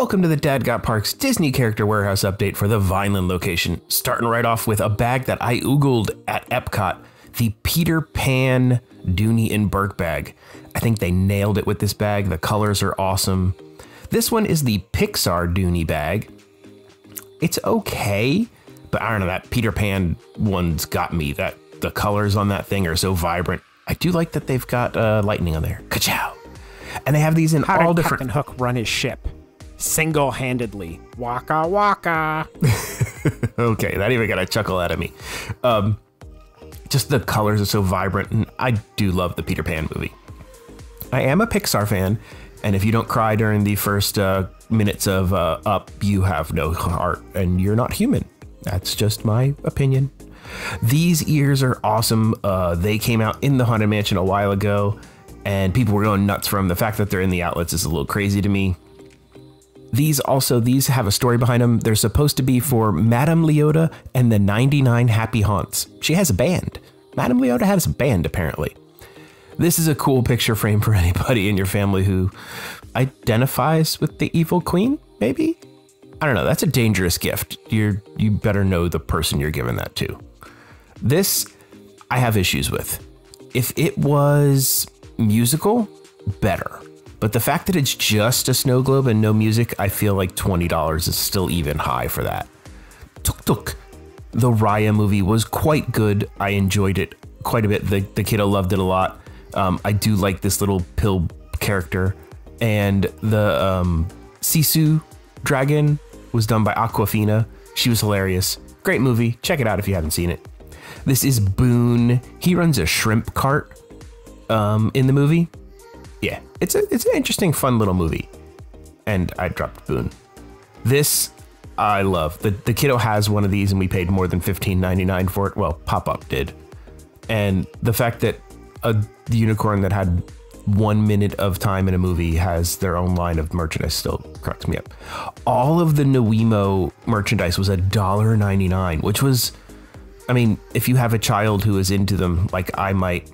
Welcome to the Dad Got Parks Disney Character Warehouse update for the Vineland location. Starting right off with a bag that I oogled at Epcot, the Peter Pan Dooney and Bourke bag. I think they nailed it with this bag. The colors are awesome. This one is the Pixar Dooney bag. It's okay, but I don't know, that Peter Pan one's got me. That the colors on that thing are so vibrant. I do like that they've got uh, lightning on there. Ka-chow! And they have these in How all did different. Captain Hook run his ship? Single-handedly. Waka waka. Okay, that even got a chuckle out of me. Um, just the colors are so vibrant, and I do love the Peter Pan movie. I am a Pixar fan, and if you don't cry during the first uh, minutes of uh, Up, you have no heart, and you're not human. That's just my opinion. These ears are awesome. Uh, they came out in the Haunted Mansion a while ago, and people were going nuts from. The fact that they're in the outlets is a little crazy to me. These also these have a story behind them. They're supposed to be for Madame Leota and the 99 Happy Haunts. She has a band. Madame Leota has a band apparently. This is a cool picture frame for anybody in your family who identifies with the evil queen, maybe? I don't know, that's a dangerous gift. You're you better know the person you're giving that to. This I have issues with. If it was musical, better. But the fact that it's just a snow globe and no music, I feel like $20 is still even high for that. Tuk Tuk. The Raya movie was quite good. I enjoyed it quite a bit. The, the kiddo loved it a lot. Um, I do like this little pill character. And the um, Sisu dragon was done by Awkwafina. She was hilarious. Great movie. Check it out if you haven't seen it. This is Boun. He runs a shrimp cart um, in the movie. Yeah, it's a it's an interesting, fun little movie. And I dropped Boun. This I love. The the kiddo has one of these, and we paid more than fifteen ninety nine for it. Well, Pop Up did. And the fact that a unicorn that had one minute of time in a movie has their own line of merchandise still cracks me up. All of the Nuimo merchandise was a dollar ninety nine, which was, I mean, if you have a child who is into them, like I might,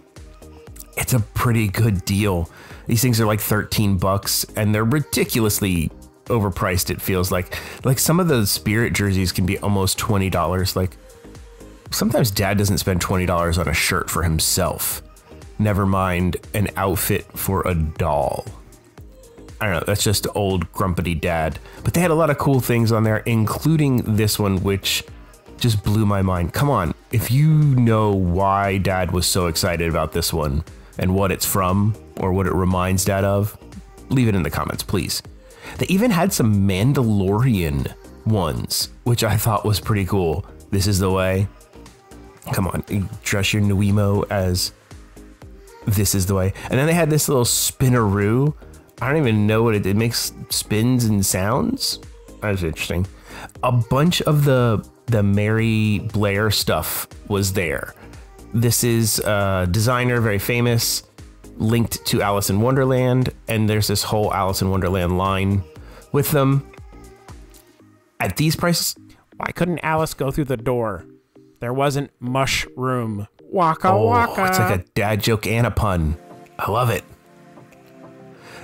it's a pretty good deal. These things are like 13 bucks and they're ridiculously overpriced it feels like. Like some of the spirit jerseys can be almost $20 like sometimes dad doesn't spend $20 on a shirt for himself. Never mind an outfit for a doll. I don't know, that's just old grumpy dad. But they had a lot of cool things on there including this one which just blew my mind. Come on, if you know why dad was so excited about this one and what it's from or what it reminds dad of, leave it in the comments, please. They even had some Mandalorian ones, which I thought was pretty cool. This is the way. Come on, dress your Nuimo as this is the way. And then they had this little spinneroo. I don't even know what it, it makes spins and sounds. That was interesting. A bunch of the the Mary Blair stuff was there. This is a designer, very famous, linked to Alice in Wonderland, and there's this whole Alice in Wonderland line with them. At these prices, Why couldn't Alice go through the door? There wasn't mushroom. Waka oh, waka. it's like a dad joke and a pun. I love it.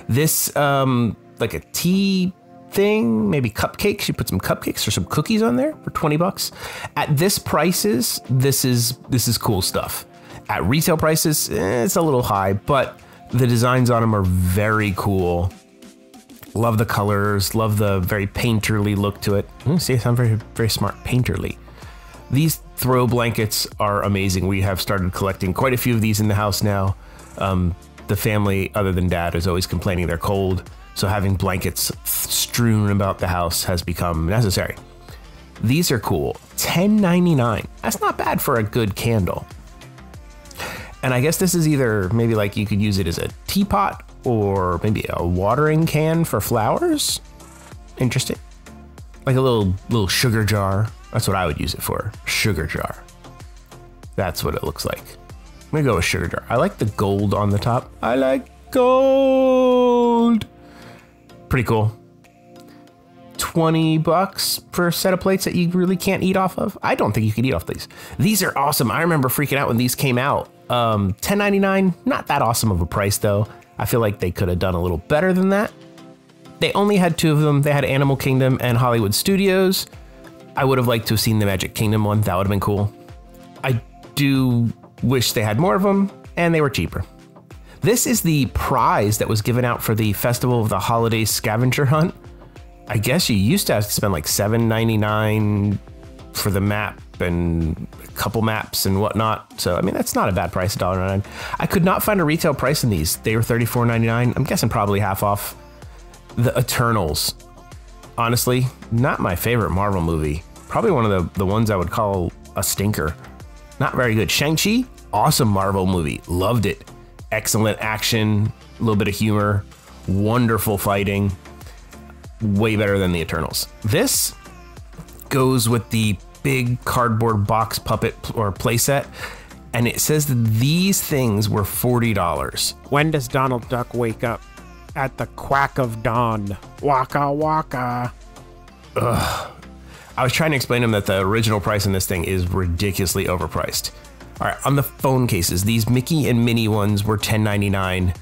This, um, like a tea thing, maybe cupcakes. You put some cupcakes or some cookies on there for 20 bucks. At this prices, this is this is cool stuff. At retail prices, eh, it's a little high, but the designs on them are very cool. Love the colors, love the very painterly look to it. Mm, see, I'm very very smart, painterly. These throw blankets are amazing. We have started collecting quite a few of these in the house now. Um, the family, other than dad, is always complaining they're cold. So having blankets strewn about the house has become necessary. These are cool. $10.99. That's not bad for a good candle. And I guess this is either maybe like you could use it as a teapot or maybe a watering can for flowers. Interesting. Like a little little sugar jar. That's what I would use it for. Sugar jar. That's what it looks like. I'm gonna go with sugar jar. I like the gold on the top. I like gold. Pretty cool. 20 bucks for a set of plates that you really can't eat off of. I don't think you can eat off these. These are awesome. I remember freaking out when these came out. Um, 10.99, not that awesome of a price though. I feel like they could have done a little better than that. They only had two of them. They had Animal Kingdom and Hollywood Studios. I would have liked to have seen the Magic Kingdom one. That would have been cool. I do wish they had more of them, and they were cheaper. This is the prize that was given out for the Festival of the Holiday scavenger hunt. I guess you used to have to spend like $7.99 for the map and a couple maps and whatnot. So I mean that's not a bad price, $1.99. I could not find a retail price in these. They were $34.99. I'm guessing probably half off. The Eternals. Honestly, not my favorite Marvel movie. Probably one of the, the ones I would call a stinker. Not very good. Shang-Chi, awesome Marvel movie. Loved it. Excellent action, a little bit of humor, wonderful fighting. Way better than the Eternals. This goes with the big cardboard box puppet or playset, and it says that these things were $40. When does Donald Duck wake up? At the quack of dawn. Waka waka. Ugh. I was trying to explain to him that the original price on this thing is ridiculously overpriced. All right, on the phone cases, these Mickey and Minnie ones were $10.99.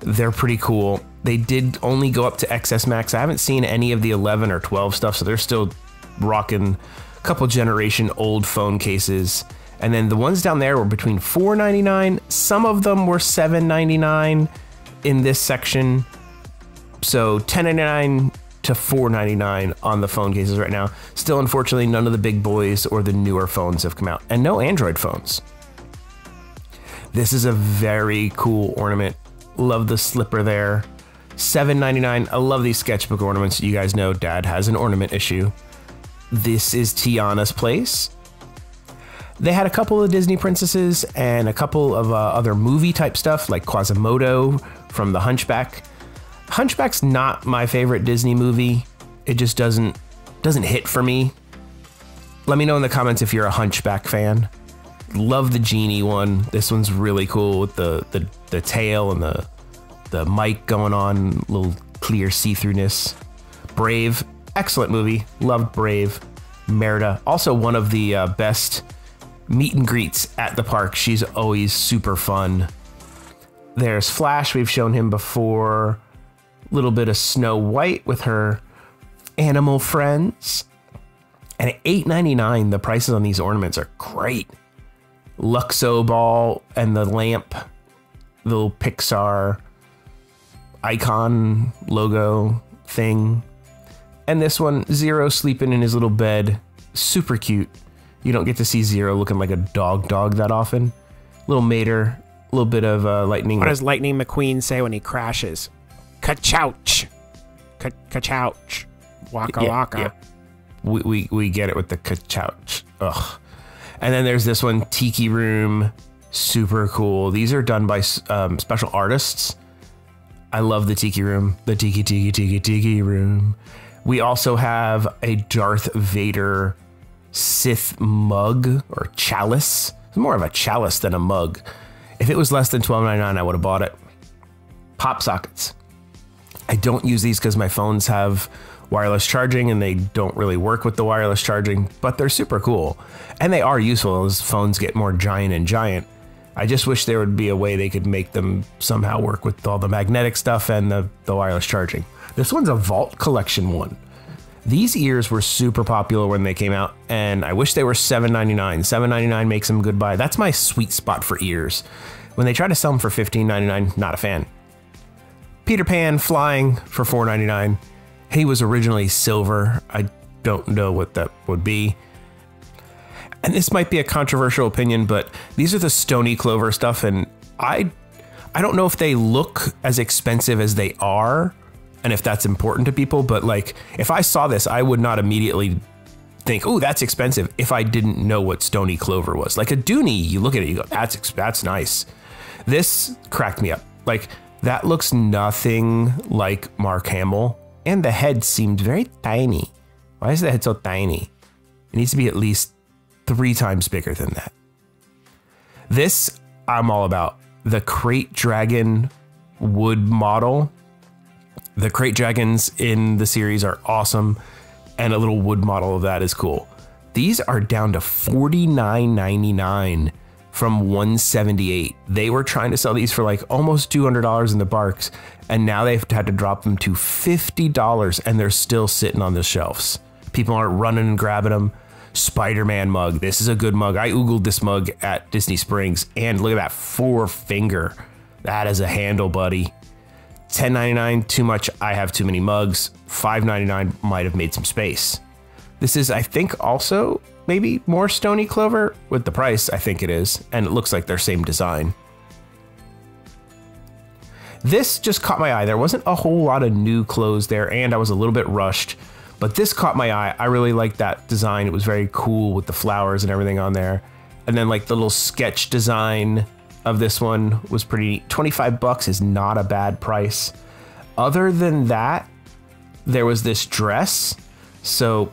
They're pretty cool. They did only go up to XS Max. I haven't seen any of the 11 or 12 stuff, so they're still rocking a couple generation old phone cases. And then the ones down there were between $4.99. Some of them were $7.99 in this section. So $10.99 to $4.99 on the phone cases right now. Still, unfortunately, none of the big boys or the newer phones have come out, and no Android phones. This is a very cool ornament. Love the slipper there. $7.99. I love these sketchbook ornaments. You guys know Dad has an ornament issue. This is Tiana's place. They had a couple of Disney princesses and a couple of uh, other movie type stuff like Quasimodo from The Hunchback. Hunchback's not my favorite Disney movie. It just doesn't doesn't hit for me. Let me know in the comments if you're a Hunchback fan. Love the genie one. This one's really cool with the the, the tail and the the mic going on, little clear see-throughness. Brave, excellent movie. Loved Brave. Merida, also one of the uh, best meet and greets at the park. She's always super fun. There's Flash. We've shown him before. Little bit of Snow White with her animal friends. And at $8.99, the prices on these ornaments are great. Luxo ball and the lamp, the little Pixar icon logo thing. And this one, Zero sleeping in his little bed. Super cute. You don't get to see Zero looking like a dog dog that often. Little Mater, a little bit of uh, lightning. What does Lightning McQueen say when he crashes? Ka-chouch. Ka- Ka-chouch. Waka Yeah, waka. yeah. We, we, we get it with the couch. Ugh. And then there's this one, Tiki Room. Super cool. These are done by um, special artists. I love the Tiki Room. The Tiki Tiki Tiki Tiki Room. We also have a Darth Vader Sith mug or chalice. It's more of a chalice than a mug. If it was less than $12.99, I would have bought it. Pop sockets. I don't use these because my phones have wireless charging and they don't really work with the wireless charging, but they're super cool. And they are useful as phones get more giant and giant. I just wish there would be a way they could make them somehow work with all the magnetic stuff and the, the wireless charging. This one's a Vault Collection one. These ears were super popular when they came out, and I wish they were $7.99. $7.99 makes them good buy. That's my sweet spot for ears. When they try to sell them for $15.99, not a fan. Peter Pan flying for $4.99. He was originally silver. I don't know what that would be. And this might be a controversial opinion, but these are the Stoney Clover stuff, and I I don't know if they look as expensive as they are, and if that's important to people. But like, if I saw this, I would not immediately think, "Oh, that's expensive." If I didn't know what Stoney Clover was, like a Dooney, you look at it, you go, "That's that's nice." This cracked me up. Like that looks nothing like Mark Hamill, and the head seemed very tiny. Why is the head so tiny? It needs to be at least three times bigger than that. This I'm all about. The krayt dragon wood model. The krayt dragons in the series are awesome, and a little wood model of that is cool. These are down to $49.99 from 178. They were trying to sell these for like almost $200 in the barks, and now they've had to drop them to $50 and they're still sitting on the shelves. People aren't running and grabbing them. Spider-Man mug. This is a good mug. I oogled this mug at Disney Springs and look at that four finger. That is a handle, buddy. 10.99 too much. I have too many mugs. 5.99 might have made some space. This is I think also maybe more Stoney Clover with the price, I think it is, and it looks like their same design. This just caught my eye. There wasn't a whole lot of new clothes there, and I was a little bit rushed, but this caught my eye. I really liked that design. It was very cool with the flowers and everything on there. And then like the little sketch design of this one was pretty neat. 25 bucks is not a bad price. Other than that, there was this dress. So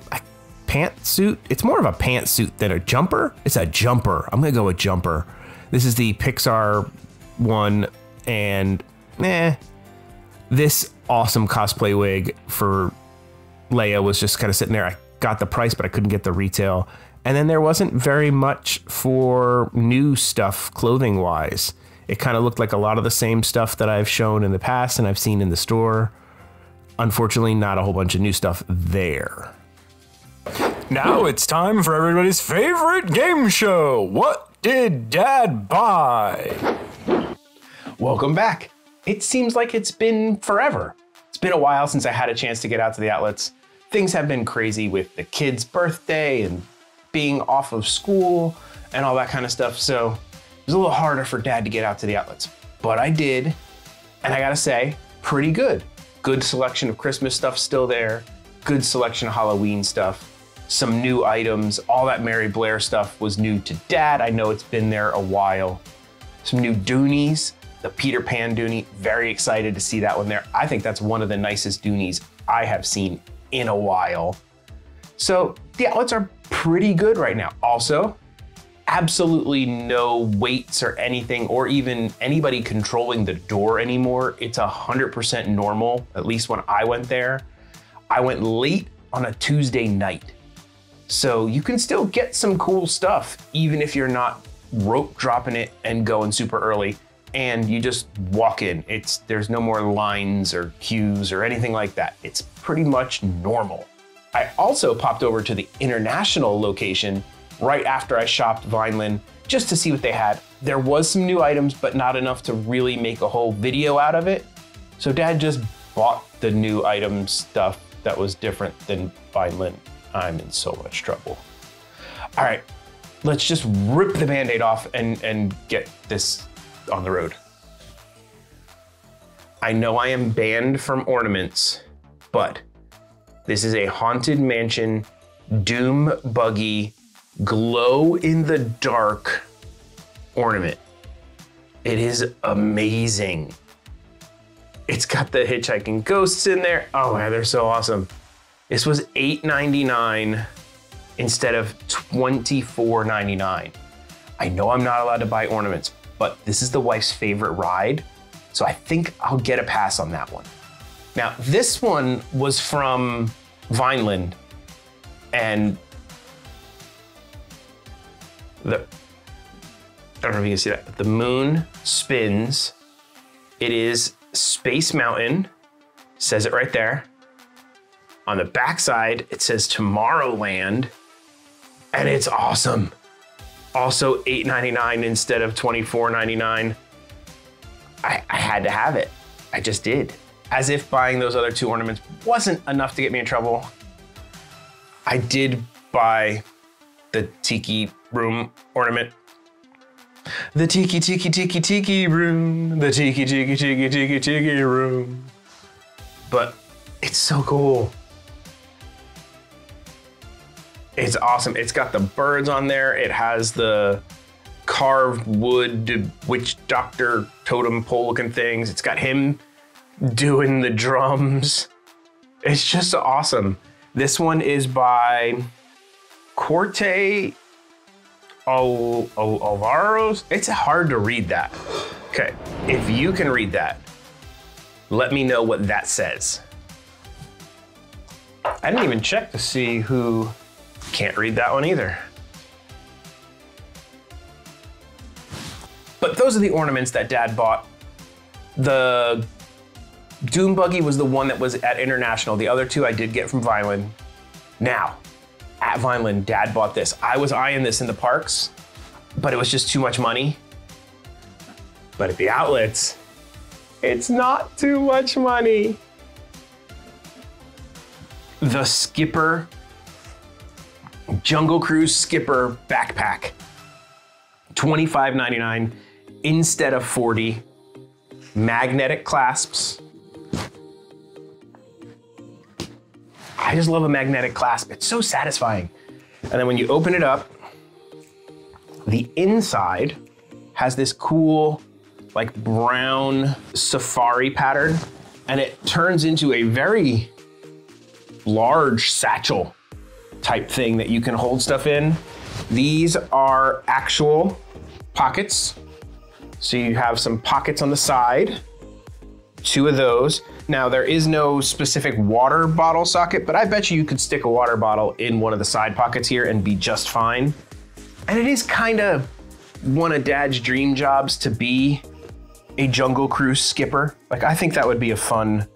pantsuit. It's more of a pantsuit than a jumper. It's a jumper. I'm gonna go with jumper. This is the Pixar one, and eh, this awesome cosplay wig for Leia was just kind of sitting there. I got the price, but I couldn't get the retail. And then there wasn't very much for new stuff clothing wise. It kind of looked like a lot of the same stuff that I've shown in the past and I've seen in the store. Unfortunately, not a whole bunch of new stuff there. Now it's time for everybody's favorite game show. What did Dad buy? Welcome back. It seems like it's been forever. It's been a while since I had a chance to get out to the outlets. Things have been crazy with the kid's birthday and being off of school and all that kind of stuff. So it was a little harder for dad to get out to the outlets. But I did, and I gotta say, pretty good. Good selection of Christmas stuff still there, good selection of Halloween stuff, some new items. All that Mary Blair stuff was new to dad. I know it's been there a while. Some new Dooneys, the Peter Pan Dooney. Very excited to see that one there. I think that's one of the nicest Dooneys I have seen in a while. So the outlets are pretty good right now. Also, absolutely no waits or anything, or even anybody controlling the door anymore. It's 100% normal, at least when I went there. I went late on a Tuesday night. So you can still get some cool stuff, even if you're not rope dropping it and going super early and you just walk in. It's there's no more lines or queues or anything like that. It's pretty much normal. I also popped over to the international location right after I shopped Vineland just to see what they had. There was some new items, but not enough to really make a whole video out of it. So dad just bought the new item stuff that was different than Vineland. I'm in so much trouble. All right, let's just rip the band-aid off and, and get this on the road. I know I am banned from ornaments, but this is a Haunted Mansion Doom Buggy glow in the dark ornament. It is amazing. It's got the hitchhiking ghosts in there. Oh man, they're so awesome. This was $8.99 instead of $24.99. I know I'm not allowed to buy ornaments, but this is the wife's favorite ride. So I think I'll get a pass on that one. Now, this one was from Vineland and the, I don't know if you can see that, but the moon spins. It is Space Mountain, says it right there. On the backside, it says Tomorrowland, and it's awesome. Also $8.99 instead of $24.99. I, I had to have it. I just did as if buying those other two ornaments wasn't enough to get me in trouble, I did buy the tiki room ornament. The tiki tiki tiki tiki room, the tiki tiki tiki tiki tiki room. But it's so cool. It's awesome. It's got the birds on there. It has the carved wood witch doctor totem pole looking things. It's got him doing the drums. It's just awesome. This one is by Corte Al- Al- Alvaros. It's hard to read that. Okay, if you can read that, let me know what that says. I didn't even check to see who can't read that one either. But those are the ornaments that Dad bought. The Doom Buggy was the one that was at International. The other two I did get from Vineland. Now, at Vineland, Dad bought this. I was eyeing this in the parks, but it was just too much money. But at the outlets, it's not too much money. The Skipper Jungle Cruise Skipper backpack. $25.99 instead of 40. Magnetic clasps. I just love a magnetic clasp. It's so satisfying. And then when you open it up, the inside has this cool, like brown safari pattern, and it turns into a very large satchel type thing that you can hold stuff in. These are actual pockets. So you have some pockets on the side, two of those. Now there is no specific water bottle socket, but I bet you you could stick a water bottle in one of the side pockets here and be just fine. And it is kind of one of dad's dream jobs to be a jungle cruise skipper. Like I think that would be a fun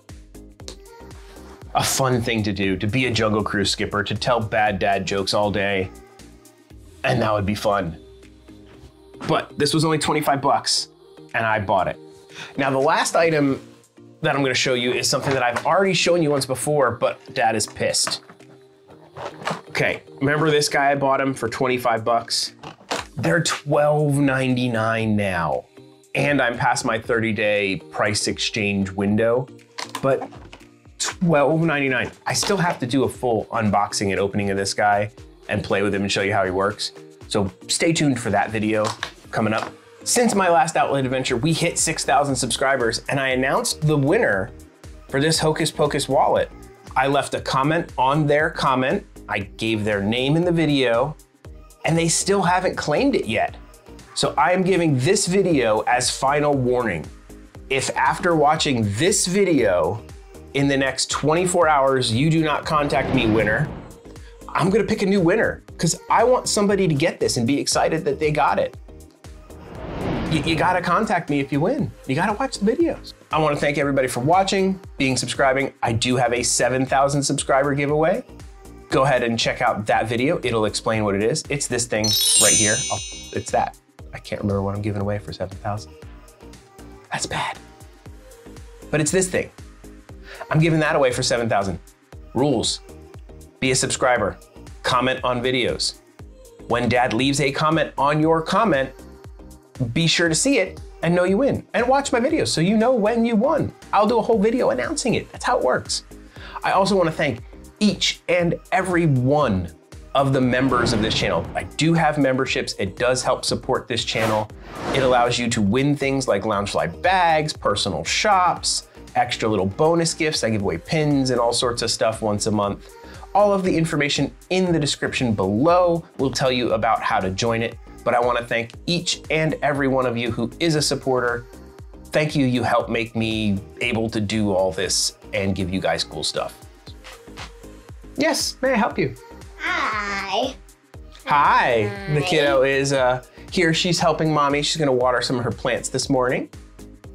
a fun thing to do to be a jungle cruise skipper to tell bad dad jokes all day. And that would be fun. But this was only 25 bucks and i bought it. Now the last item that i'm going to show you is something that i've already shown you once before but dad is pissed. Okay remember this guy i bought him for 25 bucks? They're 12.99 now and i'm past my 30 day price exchange window but $12.99. I still have to do a full unboxing and opening of this guy and play with him and show you how he works. So stay tuned for that video coming up. Since my last outlet adventure, we hit 6,000 subscribers and I announced the winner for this Hocus Pocus wallet. I left a comment on their comment. I gave their name in the video and they still haven't claimed it yet. So I am giving this video as final warning. If after watching this video, in the next 24 hours you do not contact me, winner, I'm gonna pick a new winner because I want somebody to get this and be excited that they got it. You, you, gotta contact me if you win. You gotta watch the videos. I wanna thank everybody for watching, being subscribing. I do have a 7,000 subscriber giveaway. Go ahead and check out that video. It'll explain what it is. It's this thing right here. I'll, it's that. I can't remember what I'm giving away for 7,000. That's bad. But it's this thing. I'm giving that away for 7,000. Rules. Be a subscriber. Comment on videos. When dad leaves a comment on your comment, be sure to see it and know you win. And watch my videos so you know when you won. I'll do a whole video announcing it. That's how it works. I also want to thank each and every one of the members of this channel. I do have memberships. It does help support this channel. It allows you to win things like Loungefly bags, personal shops, extra little bonus gifts. I give away pins and all sorts of stuff once a month. All of the information in the description below will tell you about how to join it. But I wanna thank each and every one of you who is a supporter. Thank you, you help make me able to do all this and give you guys cool stuff. Yes, may I help you? Hi. Hi, the kiddo is uh, here. She's helping mommy. She's gonna water some of her plants this morning.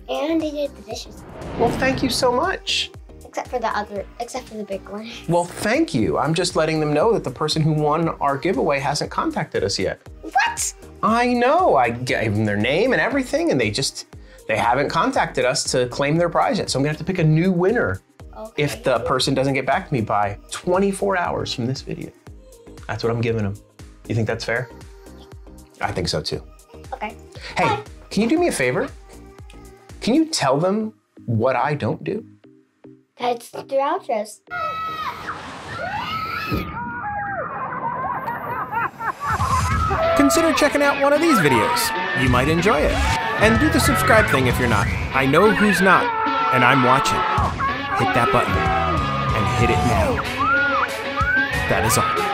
And I did the dishes. Well, thank you so much. Except for the other, except for the big one. Well, thank you. I'm just letting them know that the person who won our giveaway hasn't contacted us yet. What? I know. I gave them their name and everything, and they just they haven't contacted us to claim their prize yet. So I'm gonna have to pick a new winner Okay. if the person doesn't get back to me by 24 hours from this video. That's what I'm giving them. You think that's fair? I think so too. Okay. Hey, can you do me a favor? Can you tell them what I don't do? That's the outros. Consider checking out one of these videos. You might enjoy it. And do the subscribe thing if you're not. I know who's not, and I'm watching. Hit that button and hit it now. That is all.